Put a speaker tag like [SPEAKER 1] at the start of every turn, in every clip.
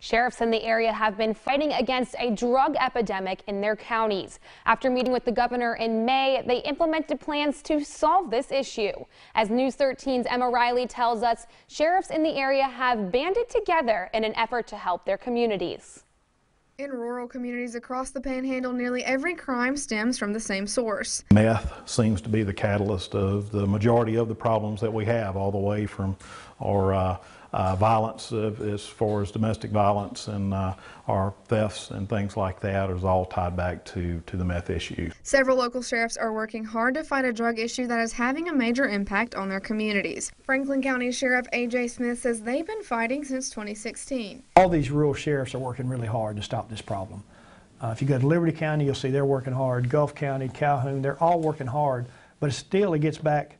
[SPEAKER 1] Sheriffs in the area have been fighting against a drug epidemic in their counties. After meeting with the governor in May, they implemented plans to solve this issue. As News 13's Emma Riley tells us, sheriffs in the area have banded together in an effort to help their communities.
[SPEAKER 2] In rural communities across the panhandle, nearly every crime stems from the same source.
[SPEAKER 3] Meth seems to be the catalyst of the majority of the problems that we have, all the way from our uh, uh, violence uh, as far as domestic violence and uh, our thefts and things like that is all tied back to, to the meth issue.
[SPEAKER 2] Several local sheriffs are working hard to fight a drug issue that is having a major impact on their communities. Franklin County Sheriff A.J. Smith says they've been fighting since 2016.
[SPEAKER 4] All these rural sheriffs are working really hard to stop this problem. Uh, if you go to Liberty County, you'll see they're working hard. Gulf County, Calhoun, they're all working hard. But still, it gets back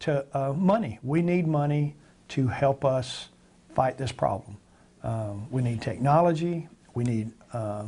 [SPEAKER 4] to uh, money. We need money to help us fight this problem. Um, we need technology. We need uh,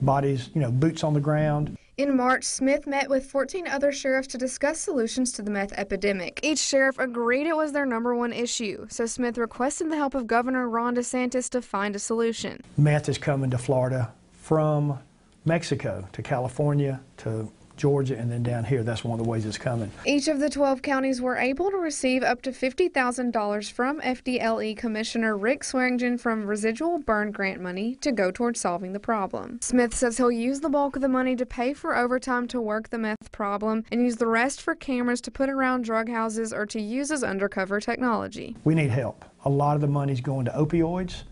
[SPEAKER 4] bodies, you know, boots on the ground.
[SPEAKER 2] In March, Smith met with 14 other sheriffs to discuss solutions to the meth epidemic. Each sheriff agreed it was their number one issue, so Smith requested the help of Governor Ron DeSantis to find a solution.
[SPEAKER 4] Meth is coming to Florida from Mexico to California to Georgia, and then down here, that's one of the ways it's coming.
[SPEAKER 2] Each of the 12 counties were able to receive up to $50,000 from FDLE Commissioner Rick Swearingen from residual Byrne grant money to go towards solving the problem. Smith says he'll use the bulk of the money to pay for overtime to work the meth problem and use the rest for cameras to put around drug houses or to use as undercover technology.
[SPEAKER 4] We need help. A lot of the money's going to opioids,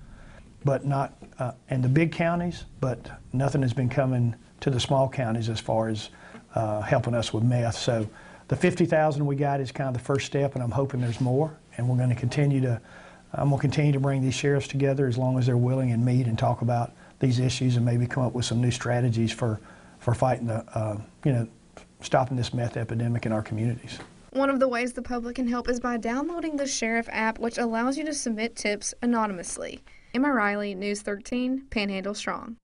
[SPEAKER 4] but not, uh, and the big counties, but nothing has been coming to the small counties as far as uh, helping us with meth. So the 50,000 we got is kind of the first step, and I'm hoping there's more. And we're going to continue to, I'm going to continue to bring these sheriffs together as long as they're willing and meet and talk about these issues and maybe come up with some new strategies for, for fighting the, uh, you know, stopping this meth epidemic in our communities.
[SPEAKER 2] One of the ways the public can help is by downloading the Sheriff app, which allows you to submit tips anonymously. Emma Riley, News 13, Panhandle Strong.